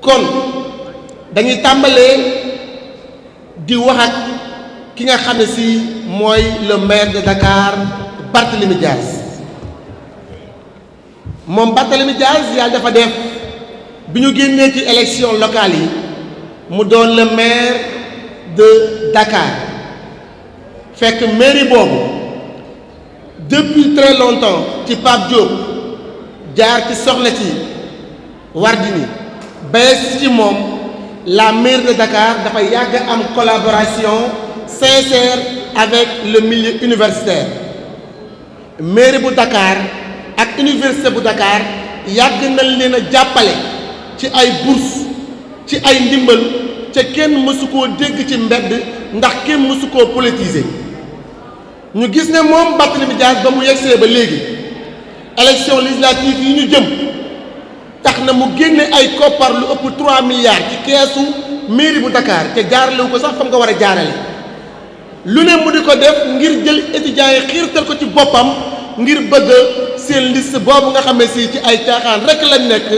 kon dañuy tàmbalee di wax ak ki nga xam ne si mooy le maire de Dakar Barthélémy Dias moom Barthélémy Dias yàlla dafa def bi ñu génnee ci élection locale yi mu doon le maire de Dakar fekk mairie boobu depuis très longtemps ci Pape Diop jaar ci soxna ci Wardini baye si ci moom la maire de Dakar dafa yàgg am collaboration sincère avec le milieu universitaire maire bu Dakar ak université bu Dakar yàgg nañ leen a jàppale ci ay bourse ci ay ndimbal ca kenn mësu koo dégg ci mbedd ndax kenn mësu koo politiser ñu gis ne moom Barthélémy Dias ba mu yegsee ba léegi élection législative yi ñu jëm tax na mu génne ay koppar lu ëpp 3 milliards ci keesu mairie bu Dakar te jaaralewu ko sax fa mu ko war a jaarale lu ne mu di ko def ngir jël étudiants yi xiirtal ko ci boppam ngir bëgg seen liste boobu nga xam ne si ci ay caaxaan rek lañ nekk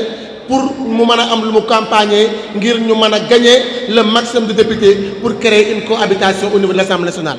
pour mu mën a am lu mu campagne ngir ñu mën a gagner le maximum de députés pour créer une cohabitation au niveau de l'Assemblée nationale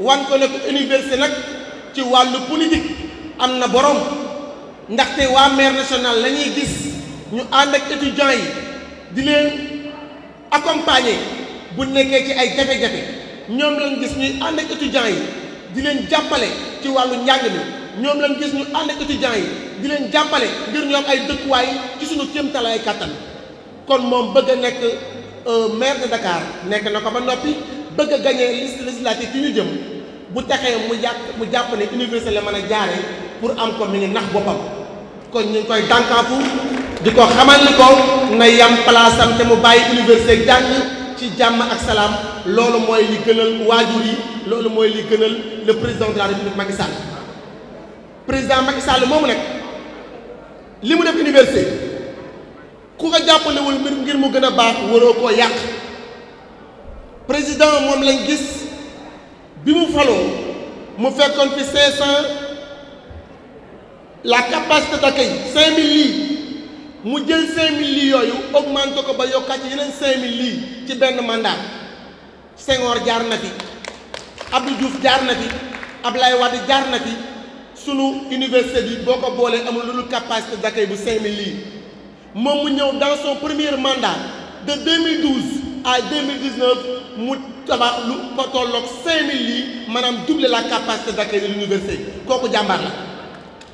wan ko ne ko université nag ci wàllu politique am na borom ndaxte waa maire national la ñuy gis ñu ànd ak étudiants yi di leen accompagner bu nekkee ci ay jafe-jafe ñoom lañ gis ñuy ànd ak étudiants yi di leen jàppale ci wàllu njàng mi ñoom lañ gis ñu ànd ak étudiants yi di leen jàppale ngir ñoom ay dëkkuwaay ci suñu kéemtalaay kàttan kon moom bëgg a nekk euh, maire de Dakar nekk na ko ba noppi bëgg a gagné liste législative yi ñu jëm bu taxee mu jàpp mu jàpp ne université la mën a jaare pour am ko mi ngi nax boppam kon ñu ngi koy dànkaafu di ko xamal ni ko na yam place am te mu bàyyi université jàng ci jàmm ak salaam loolu mooy li gënal waajur yi loolu mooy li gënal le président de la république Macky Sall président Macky Sall moomu nag li mu def université ku ko jàppalewul mbir ngir mu gën a baax waroo koo yàq président moom lañ gis bi mu faloo mu fekkoon fi cinq cent la capacité d'accueil cinq mille lits mu jël cinq mille lits yooyu augmenté ko ba yokkaat yeneen cinq mille lits ci benn mandat Senghor jaar na fi Abdou Diouf jaar na fi Ablaye Wade jaar na fi sunu université bi boo ko boolee amul lu dul capacité d'accueil bu 5000 lii moom mu ñëw dans son premier mandat de 2012 à 2019 mu tabax lu ko tolloog 5000 lii maanaam doubler la capacité d'accueil de l'université kooku jàmbaar la.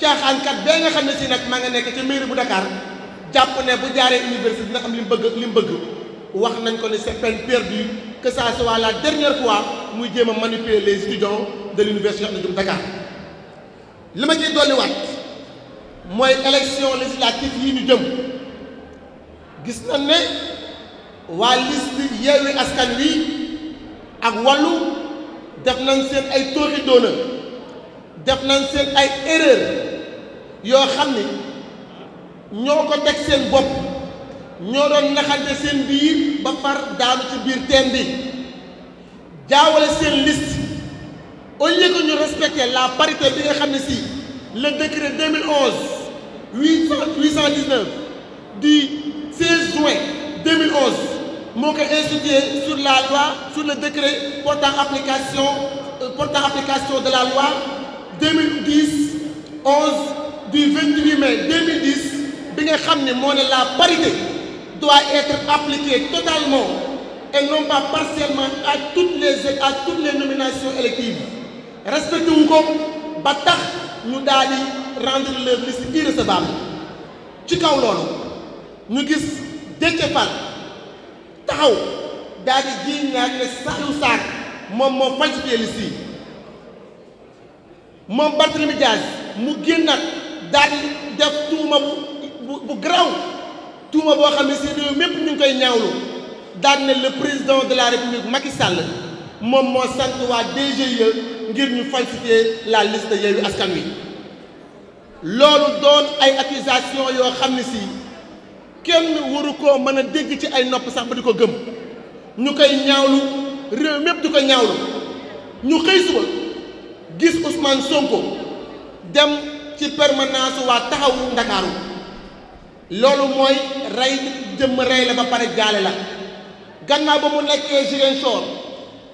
caaxaankat bee nga xam ne si nag maa nga nekk ca mairie bu Dakar jàpp ne bu jaaree université dina am li mu bëgg li mu bëgg wax nañ ko ne c'est peine perdue que ça soit la dernière fois muy jéem a manipuler les étudiants de l'université Cheikh Anta Diop Dakar li ma ciy dolliwaat mooy élection législative yi ñu jëm gis na ne waa liste Yewwi Askan Wi ak wàllu def nañ seen ay tooxi doona def nañ seen ay erreur yoo xam ni ñoo ko teg seen bopp ñoo doon naxante seen biir ba far daanu ci biir teen bi jaawale seen liste au lieu que ñu respecter la parité bi nga xam ne si le décret 2011 819 du 16 juin 2011 moo ko institué sur la loi sur le décret portant application euh, portant application de la loi 2010 11 du 28 mai 2010 bi nga xam ne moo ne la parité doit être appliquée totalement et non pas partiellement à toutes les à toutes les nominations électives respecté wu ko ba tax ñu daal di rendre leur liste irrecevable ci kaw loolu ñu gis Déthié Fall taxaw daal di jiiñ ñaar ne Saliou Sarr moom moo falsifié liste yi moom Barthélemy Diaz mu génnaat daal di def tuuma bu bu garaaw tuuma boo xam ne si réew mépp ñu ngi koy ñaawlu daal ne le président de la république Macky Sall moom moo sant waa DGE ngir ñu falsifier la liste Yewwi Askan Wi loolu doon ay accusation yoo xam ne si kenn waru koo mën a dégg ci ay nopp sax ba di ko gëm ñu koy ñaawlu réew mépp di ko ñaawlu ñu xëy suba gis Ousmane Sonko dem ci permanence waa taxawu Ndakaaru loolu mooy rey jëmm rey la ba pare jaale la gannaaw ba mu nekkee Ziguinchor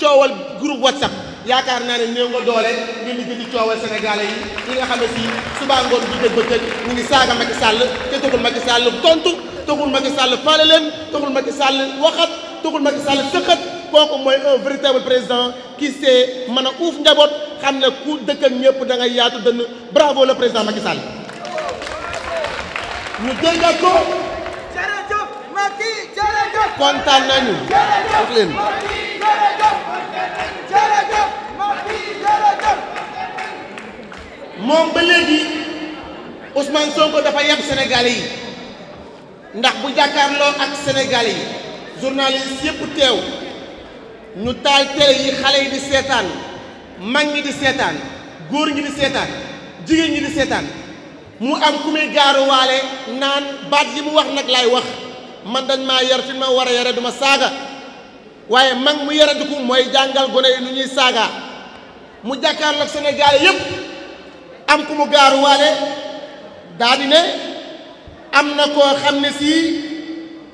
coowal groupe whatsapp yaakaar naa ne néew nga doole ñu ngi di coowal sénégalais yi ñi nga xam ne si suba ngoon bu dëgg bëccëg ñu ngi saaga Macky Sall te taxul Macky Sall tontu taxul Macky Sall faale leen taxul Macky Sall waxat taxul Macky Sall sëqat kooku mooy un véritable président qui sait mën a uuf njaboot xam ne ku dëkk ak ñëpp da ngay yaatu dënn bravo le président Macky Sall ñu jëngat ko jërëjëf Macky jërëjëf kontaan nañu wax leen moom ba léegi Ousmane Sonko dafa yab Sénégalais yi ndax bu jàkkaarloo ak Sénégal yi journaliste yëpp teew ñu taal télé yi xale yi di seetaan mag ñi di seetaan góor ñi di seetaan jigéen ñi di seetaan mu am ku muy gaaruwaale naan baat yi mu wax nag laay wax man dañ maa yar fi ma war a yare duma saaga waaye mag mu yara diku mooy jàngal gone yi nu ñuy saaga mu jàkkaarloog Sénégal yëpp am ku mu gaaruwaale daa di ne am na koo xam ne sii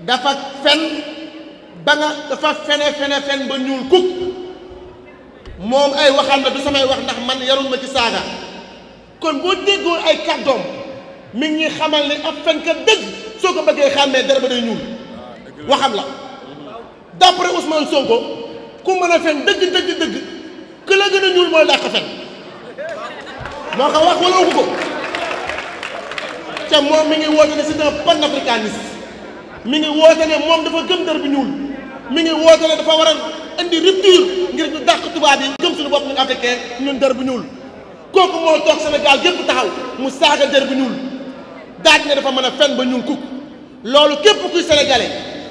dafa fen ba nga dafa fene fene fen ba ñuul kuk moom ay waxam la du samay wax ndax man yarul ma ci saaga kon boo déggoon ay kàddoom mi ngi xamal ne ab fenkat dëgg soo ko bëggee xàmmee dara ba day ñuul waxam la d'après Ousmane Sonko ku mën a fen dëgg dëgg dëgg ku la gën a ñuul mooy dàq fen moo ko wax wala waxu ko te moom mi ngi woote ne c'est un panafricaniste mi ngi woote ne moom dafa gëm dër bi ñuul mi ngi woote ne dafa war a indi rupture ngir ñu dàq tubaab yi gëm suñu bopp ñun africain ñun dër bu ñuul kooku moo toog Sénégal yëpp taxaw mu saaga dër bu ñuul daaj ne dafa mën a fen ba ñuul kukk loolu képp kuy sénégalais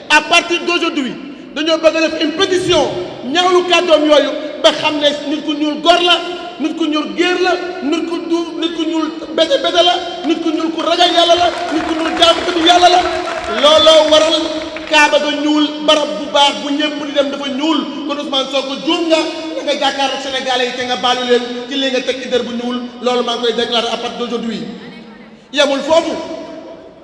à partir d'aujourd'hui dañoo bëgg a def une pétition ñaawlu kàddoom yooyu ba xam ne nit ku ñuul gor la nit ku ñuul géer la nit ku du nit ku ñuul bete bete la nit ku ñuul ku ragal yàlla la nit ku ñuul jaamu ko du yàlla la looloo waral kaaba ga ñuul barab bu baax bu ñëpp di dem dafa ñuul kon Ousmane Sonko juum nga da nga jàkkaarloo Sénégalais yi te nga baalu leen ci li nga teg ci dër bu ñuul loolu maa ngi koy déclarer à partir d'aujourd'hui yemul foofu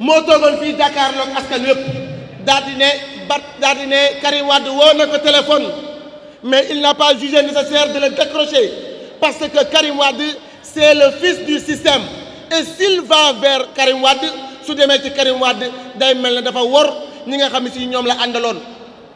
moo toogoon fii Dakar loog askan yëpp daal di ne bat daal di ne Karim Wade woo na ko téléphone mais il n'a pas jugé nécessaire de le décrocher parce que Karim Wade c'est le fils du système et s'il va vers Karim Wade su demee ci Karim Wade day mel ne dafa wor ñi nga xam ne si ñoom la àndaloon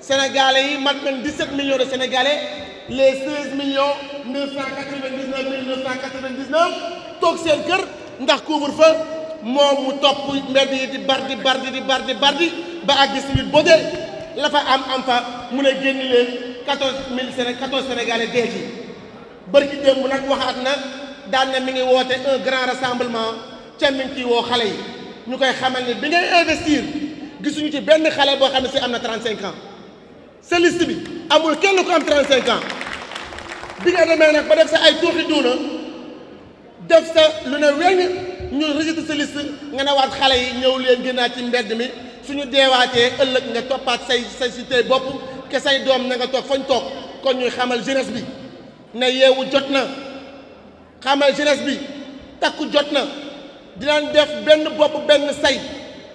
sénégalais yi mat nañ 17 millions de sénégalais les 16 millions 999 mille 999 toog seen kër ndax couvre-feu moom mu topp mbedd yi di bardi bardi di bardi bardi ba àgg si biir boje la fa am am fa mu ne génn leen 14 mille séné 14 sénégalais dee ci bërki démb nag waxaat na daan na mi ngi woote un grand rassemblement ca mi ngi woo xale yi ñu koy xamal ne bi ngay investir gisuñu ci benn xale boo xam ne si am na 35 ans sa liste bi amul kenn ku am 35 ans bi nga demee nag ba def sa ay tuuxi duuna def sa lu ne weñ ñu rejeté sa liste nga ne waat xale yi ñëw leen gënaat ci mbedd mi suñu deewaatee ëllëg nga toppaat say say si tey bopp ke say doom na nga toog fañ toog kon ñuy xamal jeunesse bi ne yeewu jot na xamal jeunesse bi takku jot na dinañ def benn bopp benn say